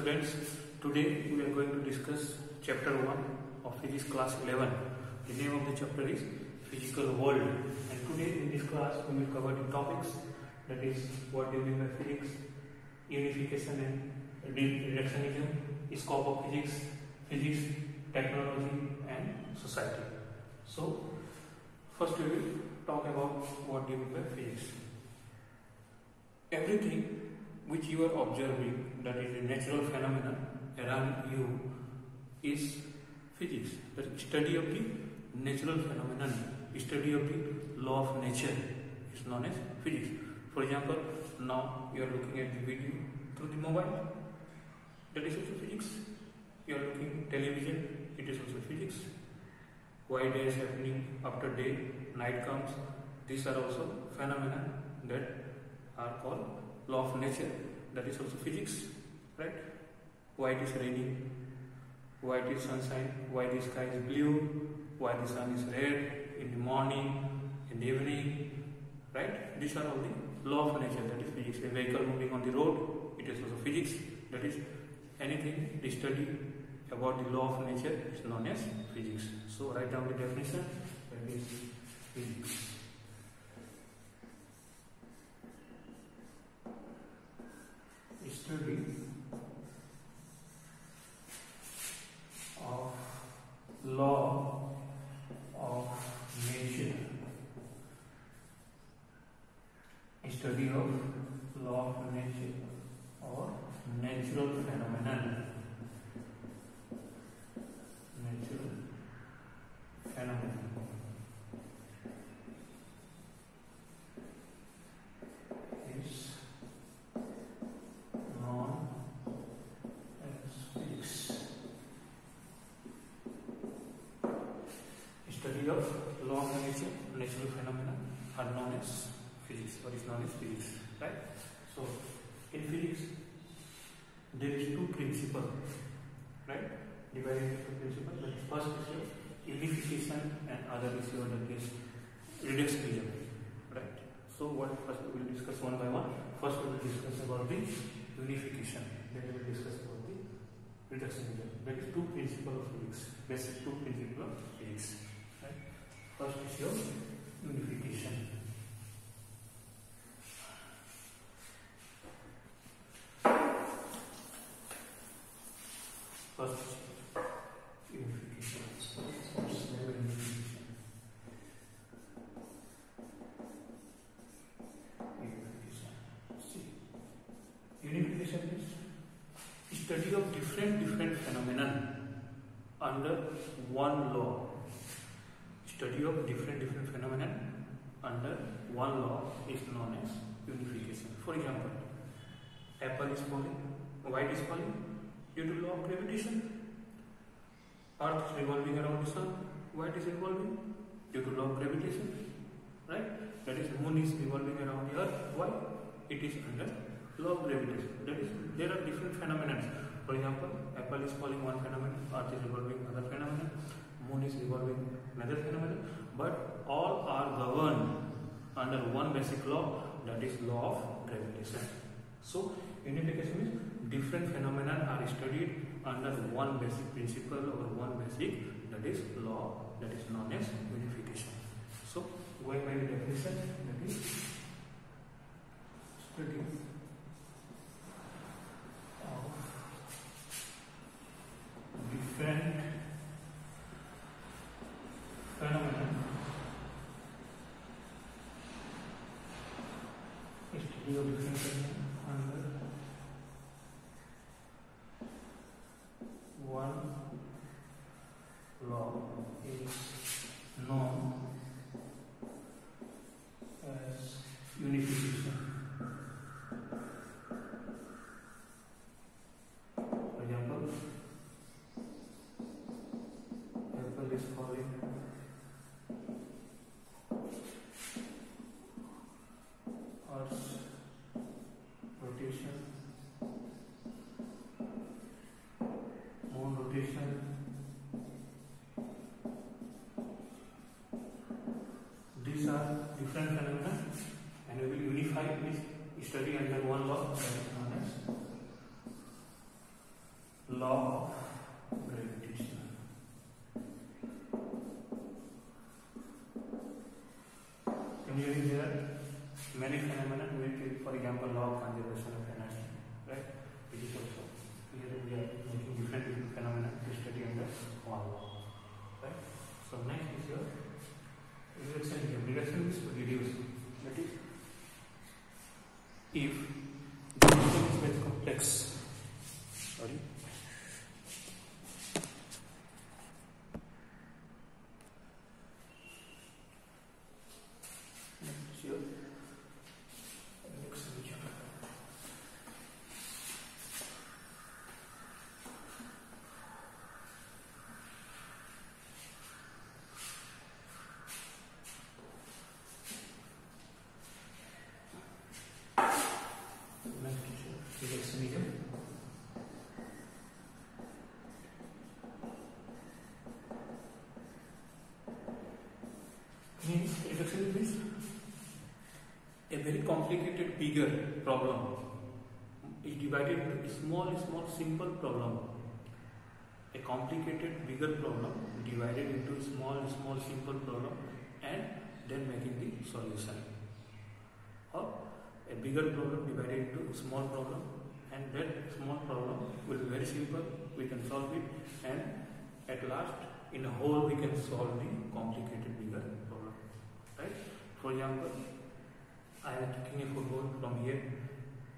students. Today we are going to discuss chapter 1 of physics class 11. The name of the chapter is physical world. And today in this class we will cover the topics that is what you mean by physics, unification and reductionism, scope of physics, physics, technology and society. So first we will talk about what do you mean by physics. Everything which you are observing that is a natural phenomenon around you is physics. The study of the natural phenomenon study of the law of nature is known as physics. For example now you are looking at the video through the mobile. That is also physics. You are looking television. It is also physics. Why day is happening after day night comes. These are also phenomena that are called law of nature that is also physics right? Why it is raining? Why it is sunshine? Why the sky is blue? Why the sun is red in the morning in the evening right? These are all the law of nature that is physics. A vehicle moving on the road it is also physics. That is anything the study about the law of nature is known as physics. So write down the definition. That is physics study are known as physics or is known as physics, right? So, in physics, there is two principles, right? Divided into two principles. The first is your unification and other is your reductionism, right? So, what first we will discuss one by one. First, we will discuss about the unification. Then we will discuss about the reductionism. That is two principles of physics. Basic two principles of physics. Right? First is your unification. First unification. First level unification. Unification. See. Unification is study of different different phenomena under one law. Study of different different phenomena under one law is known as unification. For example, apple is falling, white is falling due to law of gravitation. Earth is revolving around the sun, white is revolving due to law of gravitation. Right? That is moon is revolving around the earth. Why? It is under law of gravitation. That is, there are different phenomena. For example, apple is falling one phenomenon, earth is revolving another phenomenon, moon is revolving another phenomenon, but all are governed under one basic law, that is law of gravitation. So, unification means different phenomena are studied under one basic principle or one basic that is law that is known as unification. So, going by the definition, that is study of different phenomena under one law. Is known many phenomena, we for example, law of conservation of energy, right? Which is also here we are making different, different phenomena to study under one law, right? So next is your reduction here. Reduction is to reduce. That is, if complicated bigger problem. Is divided into small small simple problem. A complicated bigger problem divided into small small simple problem and then making the solution. Or a bigger problem divided into small problem and that small problem will be very simple. We can solve it and at last in a whole we can solve the complicated bigger problem. Right? For example I am kicking a football from here.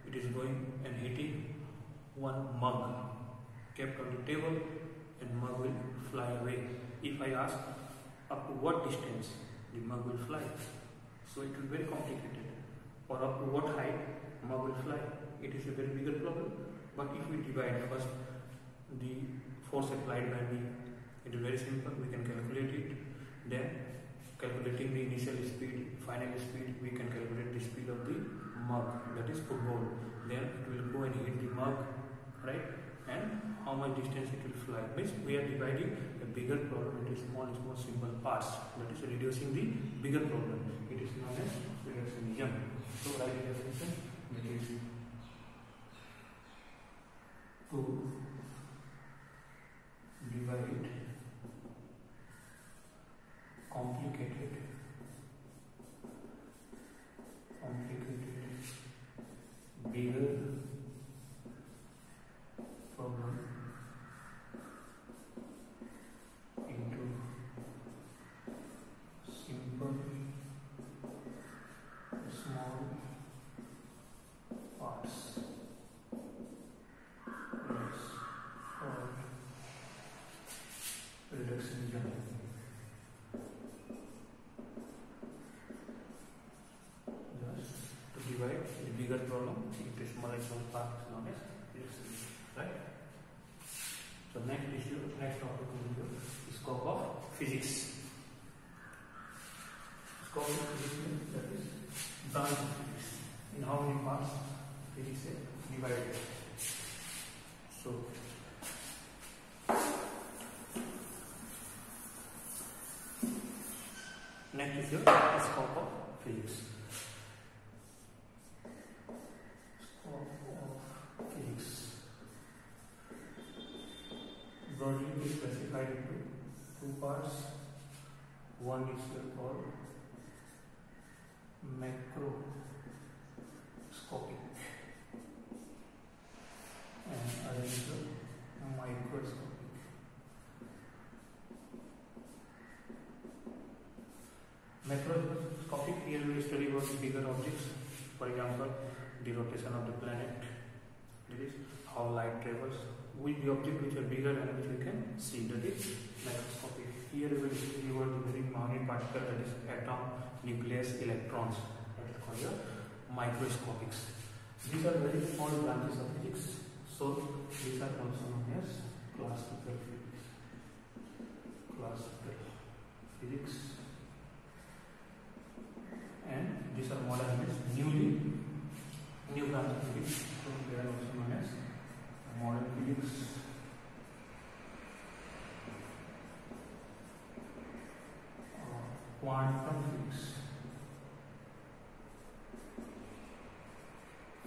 It is going and hitting one mug kept on the table and mug will fly away. If I ask up to what distance the mug will fly. So it will be very complicated. Or up to what height mug will fly. It is a very bigger problem. But if we divide first the force applied by me, it is very simple. We can calculate it. Then calculating the initial speed, final speed, we can calculate the speed of the mug, that is football. Then it will go and hit the mug, right? And how much distance it will fly. Means we are dividing a bigger problem into small, small, simple parts. That is reducing the bigger problem. It is known as reductionism. So write the definition. That is to divide complicated complicated bigger problem into simple small parts is called reductionism just to divide the bigger problem into smaller small parts known as reductionism. Right? So next issue, next topic will be the scope of physics. Scope of physics that is branch of physics. In how many parts physics is divided. So next is scope of physics. Scope of physics. Broadly classified into two parts. One is called macroscopic and other is microscopic. Macroscopic here we study about bigger objects. For example, the rotation of the planet. That is how light travels. With the object which are bigger and which we can see. That is macroscopic. Here we will about the very minute particle that is atom, nucleus, electrons. That is called your microscopics. These are very small branches of physics. So these are also known as classical physics. Classical physics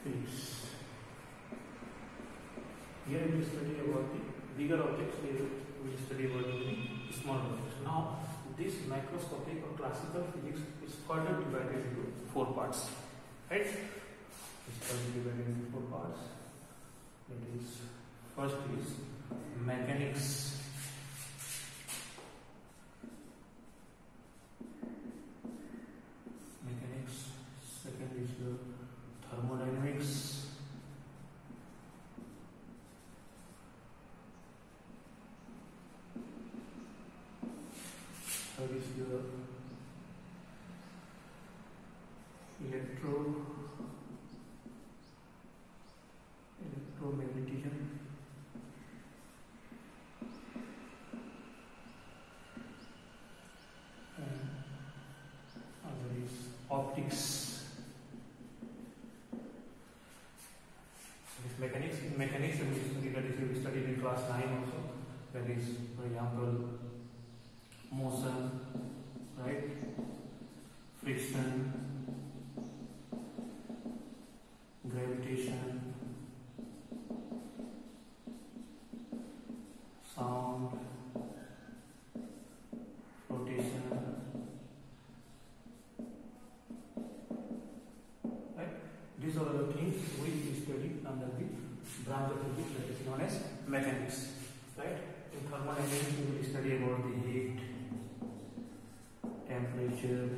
Physics. Here we study about the bigger objects. Here we study about the small objects. Now this microscopic or classical physics is further divided into four parts. Right? It's be divided into four parts. That is, first is. Mechanics. Second is the thermodynamics. Third is the electro electromagnetism mechanics, right? In thermodynamics, we will study about the heat, temperature,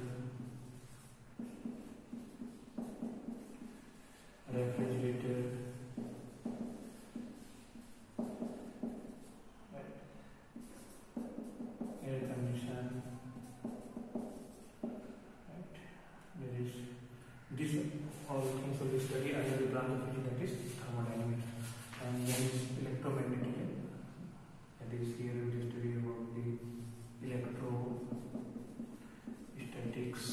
refrigerator right? Air condition right? There is this all things will be studied under the branch of physics that is thermodynamics and there is electromagnetism that is here we will be about the electro statics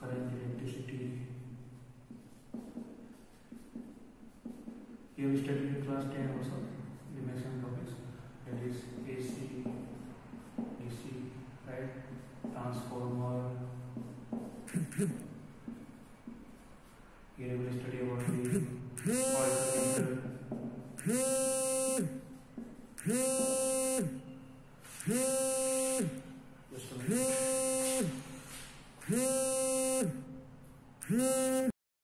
current electricity we studied in class 10 also